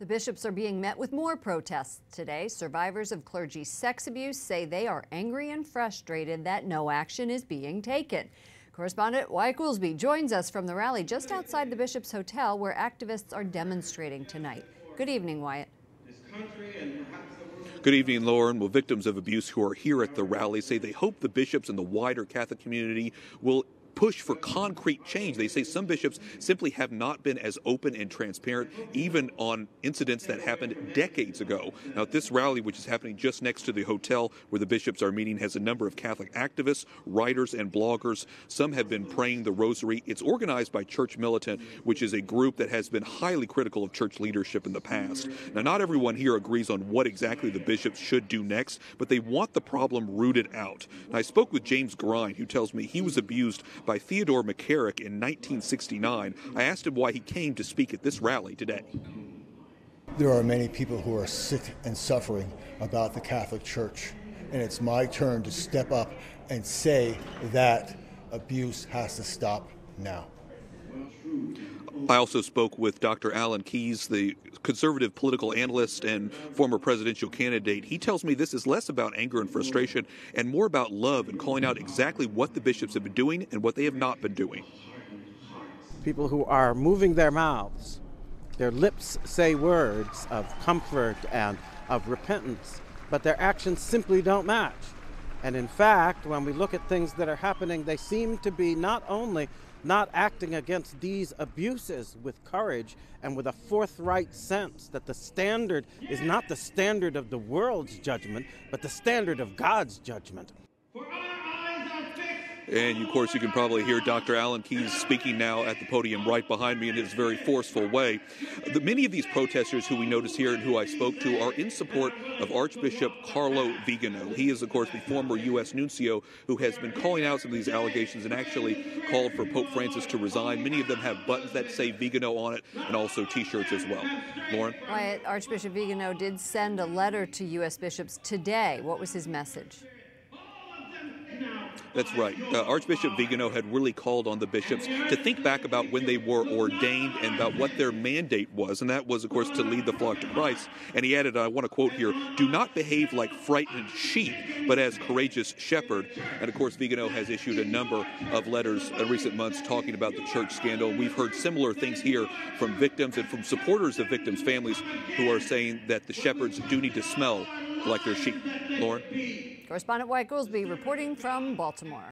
The bishops are being met with more protests today. Survivors of clergy sex abuse say they are angry and frustrated that no action is being taken. Correspondent Wyatt Goolsby joins us from the rally just outside the Bishop's Hotel where activists are demonstrating tonight. Good evening, Wyatt. Good evening, Lauren. Well, victims of abuse who are here at the rally say they hope the bishops and the wider Catholic community will push for concrete change. They say some bishops simply have not been as open and transparent, even on incidents that happened decades ago. Now, at this rally, which is happening just next to the hotel where the bishops are meeting, has a number of Catholic activists, writers, and bloggers. Some have been praying the rosary. It's organized by Church Militant, which is a group that has been highly critical of church leadership in the past. Now, not everyone here agrees on what exactly the bishops should do next, but they want the problem rooted out. Now, I spoke with James Grein, who tells me he was abused by Theodore McCarrick in 1969. I asked him why he came to speak at this rally today. There are many people who are sick and suffering about the Catholic Church, and it's my turn to step up and say that abuse has to stop now. I also spoke with Dr. Alan Keyes, the conservative political analyst and former presidential candidate. He tells me this is less about anger and frustration and more about love and calling out exactly what the bishops have been doing and what they have not been doing. People who are moving their mouths, their lips say words of comfort and of repentance, but their actions simply don't match. And in fact, when we look at things that are happening, they seem to be not only not acting against these abuses with courage and with a forthright sense that the standard is not the standard of the world's judgment, but the standard of God's judgment. And of course, you can probably hear Dr. Alan Keyes speaking now at the podium right behind me in his very forceful way. The, many of these protesters who we notice here and who I spoke to are in support of Archbishop Carlo Vigano. He is, of course, the former U.S. nuncio who has been calling out some of these allegations and actually called for Pope Francis to resign. Many of them have buttons that say Vigano on it and also t shirts as well. Lauren? Wyatt, Archbishop Vigano did send a letter to U.S. bishops today. What was his message? That's right. Uh, Archbishop Vigano had really called on the bishops to think back about when they were ordained and about what their mandate was. And that was, of course, to lead the flock to Christ. And he added, I want to quote here, do not behave like frightened sheep, but as courageous shepherd. And of course, Vigano has issued a number of letters in recent months talking about the church scandal. We've heard similar things here from victims and from supporters of victims' families who are saying that the shepherds do need to smell like their sheep. Lauren? Correspondent Wyatt Goolsby reporting from Baltimore.